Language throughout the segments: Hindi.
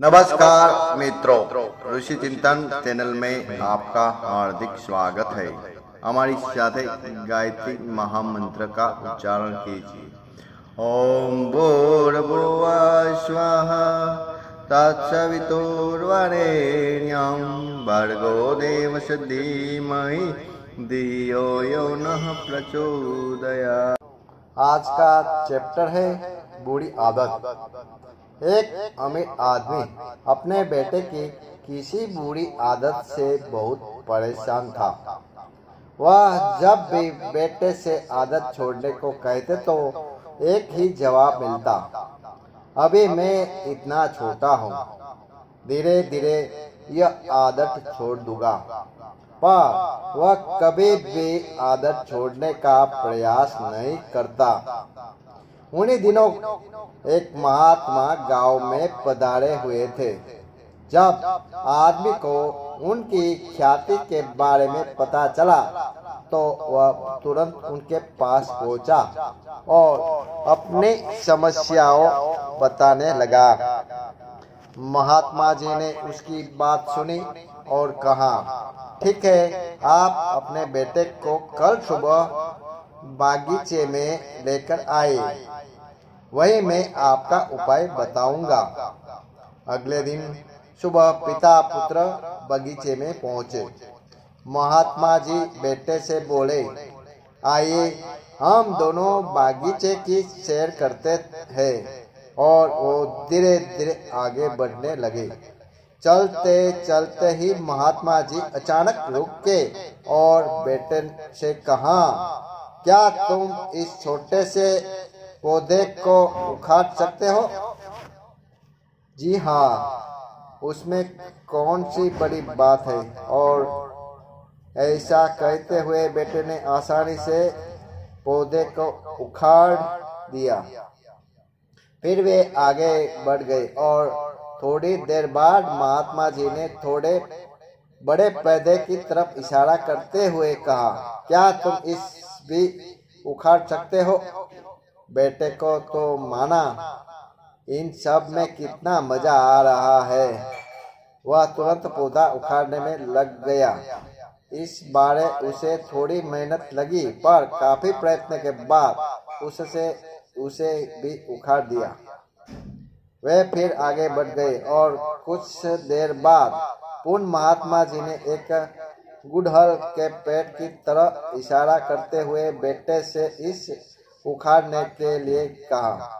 नमस्कार मित्रों, ऋषि चिंतन चैनल में आपका हार्दिक स्वागत है। हमारी साथ गायत्री महामंत्र का उच्चारण कीजिए। ओम भूर्भुव स्वः तत्सवितुर्वरेण्यं, भर्गो देवस्य धीमहि धियो यो नः प्रचोदयात्। आज का चैप्टर है बुरी आदत। एक अमीर आदमी अपने बेटे की किसी बुरी आदत से बहुत परेशान था। वह जब भी बेटे से आदत छोड़ने को कहते तो एक ही जवाब मिलता, अभी मैं इतना छोटा हूँ। धीरे धीरे यह आदत छोड़ दूँगा। पर वह कभी भी आदत छोड़ने का प्रयास नहीं करता। उन्हीं दिनों एक महात्मा गाँव में पधारे हुए थे, जब आदमी को उनकी ख्याति के बारे में पता चला तो वह तुरंत उनके पास पहुँचा और अपनी समस्याओं बताने लगा। महात्मा जी ने उसकी बात सुनी और कहा, ठीक है, आप अपने बेटे को कल सुबह बागीचे में लेकर आए वही मैं आपका उपाय बताऊँगा। अगले दिन सुबह पिता पुत्र बगीचे में पहुँचे। महात्मा जी बेटे से बोले, आइए, हम दोनों बागीचे की सैर करते हैं। और वो धीरे धीरे आगे बढ़ने लगे। चलते चलते ही महात्मा जी अचानक रुक के और बेटे से कहा, क्या तुम इस छोटे से पौधे को उखाड़ सकते हो? जी हाँ उसमें कौन सी बड़ी बात है? और ऐसा कहते हुए बेटे ने आसानी से पौधे को उखाड़ दिया। फिर वे आगे बढ़ गए और थोड़ी देर बाद महात्मा जी ने थोड़े बड़े पौधे की तरफ़ इशारा करते हुए कहा, क्या तुम इस भी उखाड़ सकते हो? बेटे को तो माना। इन सब में कितना मज़ा आ रहा है। वह तुरंत पौधा उखाड़ने में लग गया। इस बारे उसे थोड़ी मेहनत लगी, पर काफ़ी प्रयत्न के बाद उससे, उसे भी उखाड़ दिया। वे फिर आगे बढ़ गए और कुछ देर बाद पुन महात्मा जी ने एक गुड़हल के पेड़ की तरह इशारा करते हुए बेटे से इस उखाड़ने के लिए कहा।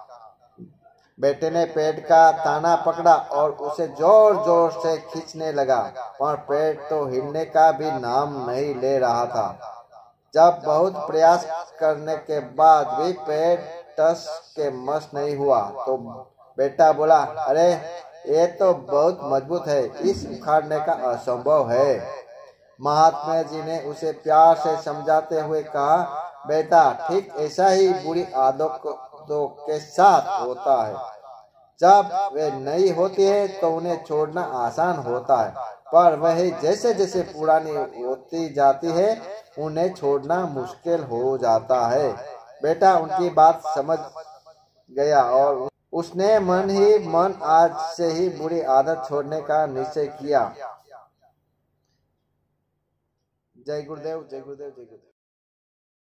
बेटे ने पेड़ का ताना पकड़ा और उसे ज़ोर ज़ोर से खींचने लगा, पर पेड़ तो हिलने का भी नाम नहीं ले रहा था। जब बहुत प्रयास करने के बाद भी पेड़ टस के मस नहीं हुआ तो बेटा बोला, अरे, ये तो बहुत मज़बूत है, इस उखाड़ने का असंभव है। महात्मा जी ने उसे प्यार से समझाते हुए कहा बेटा ठीक ऐसा ही बुरी आदतों के साथ होता है। जब वे नई होती है तो उन्हें छोड़ना आसान होता है, पर वह जैसे जैसे पुरानी होती जाती है, उन्हें छोड़ना मुश्किल हो जाता है। बेटा, उनकी बात समझ गया और उसने मन ही मन आज से ही बुरी आदत छोड़ने का निश्चय किया। जय गुरुदेव जय गुरुदेव जय गुरुदेव।